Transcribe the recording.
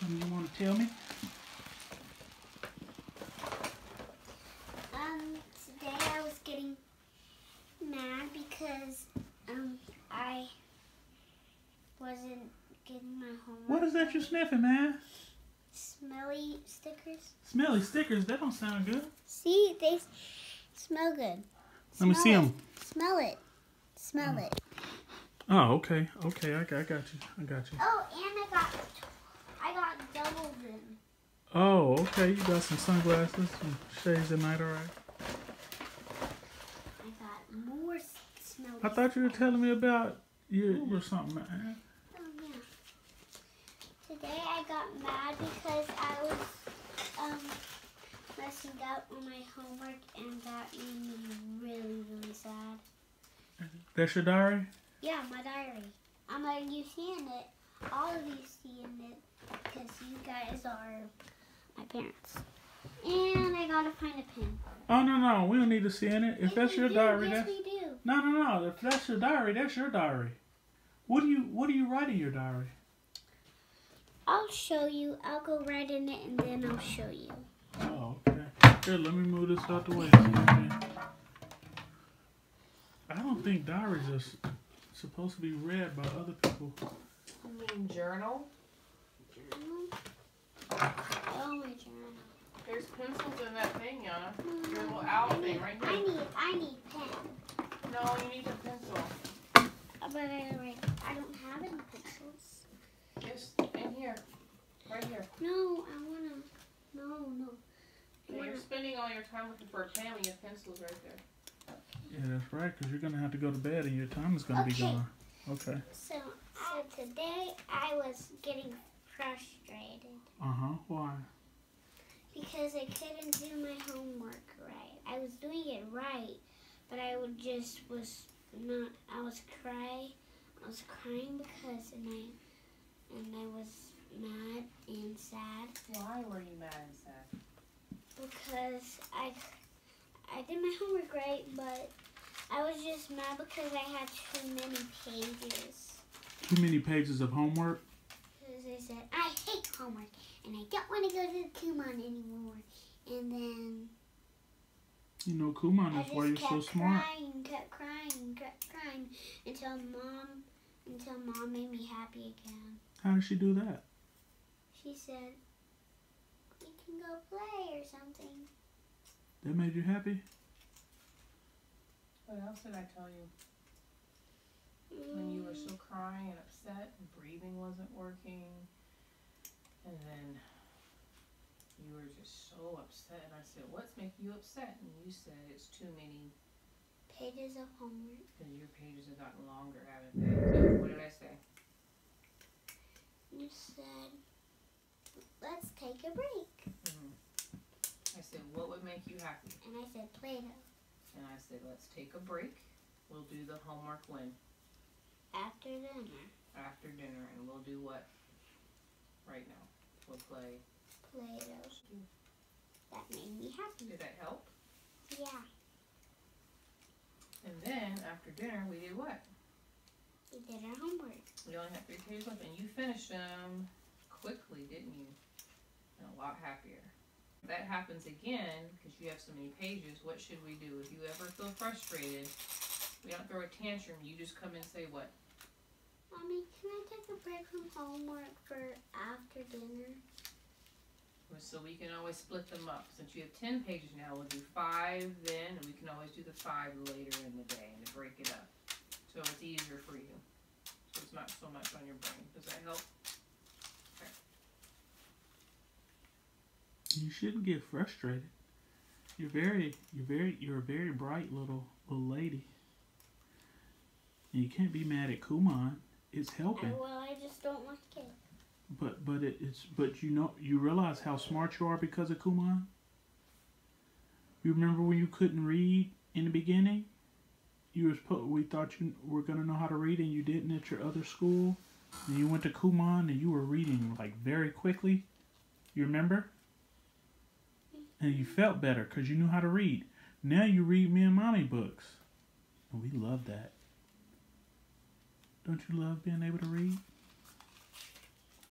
something you want to tell me? Um, today I was getting mad because um I wasn't getting my homework. What is that you're sniffing, man? Smelly stickers. Smelly stickers. That don't sound good. See, they s- smell good. Let me Smell see them. Smell it. Smell it. Oh, okay. Okay, I got, I got you. I got you. Oh, and I got Oh, okay. You got some sunglasses, some shades of night, all right. I got more s- smelly. I thought you were telling me about your, your something, man. Oh, yeah. Today I got mad because I was um, messing up on my homework and that made me really, really sad. That's your diary? Yeah, my diary. I'm letting you see in it. All of you see in it because you guys are my parents. And I gotta find a pen. Oh, no, no. We don't need to see in it. If Yes, that's your do. diary, yes, that's... we do. No, no, no. If that's your diary, that's your diary. What do you What do you write in your diary? I'll show you. I'll go right in it and then I'll show you. Oh, okay. Here, let me move this out the way. so you can- I don't think diaries are supposed to be read by other people. You mean journal? Journal. Oh, my journal. There's pencils in that thing, Yana. Your little I owl need, thing right I here. need, I need pen. No, you need a pencil. But I, I don't have any pencils. Just in here. Right here. No, I wanna. No, no. Yeah, wanna- you're spending all your time looking for a pen when you have pencils right there. Yeah, that's right, because you're going to have to go to bed and your time is going to be Okay. gone. Okay. So, so today I was getting frustrated Uh huh. Why? because I couldn't do my homework right. I was doing it right, but I would just was not. I was cry. I was crying because and I and I was mad and sad. Why were you mad and sad? because I I did my homework right, but I was just mad because I had too many pages. Too many pages of homework? Because I said I hate homework and I don't want to go to the Kumon anymore. And then You know, Kumon is why you're so kept smart. crying, kept crying, kept crying until mom until mom made me happy again. How did she do that? She said we can go play or something. That made you happy? What else did I tell you? When you were mm. so crying and upset and breathing wasn't working. And then you were just so upset. And I said, What's making you upset? And you said, It's too many pages of homework. because your pages have gotten longer, haven't they? So what did I say? You said, let's take a break. hmm I said, What would make you happy? And I said, Play-Doh. And I said, Let's take a break. We'll do the homework when? After dinner, After dinner. And we'll do what? Right now. We'll play. Play-Doh. That made me happy. Did that help? Yeah, And then after dinner, we did what? we did our homework. We only had three pages left, and you finished them quickly, didn't you? And a lot happier. If that happens again, because you have so many pages, what should we do? If you ever feel frustrated, we don't throw a tantrum, you just come and say what? Mommy, can I take a break from homework for after dinner? So we can always split them up. Since you have 10 pages now, we'll do five then, and we can always do the five later in the day and to break it up. So it's easier for you. So it's not so much on your brain. Does that help? You shouldn't get frustrated. You're very, you're very, you're a very bright little little lady. And you can't be mad at Kumon. It's I, helping. well, I just don't like it. But but it, it's but you know you realize how smart you are because of Kumon. You remember when you couldn't read in the beginning? You supposed, we thought you were gonna know how to read and you didn't at your other school. And you went to Kumon and you were reading like very quickly. You remember? And you felt better because you knew how to read. Now you read me and mommy books. And we love that. Don't you love being able to read?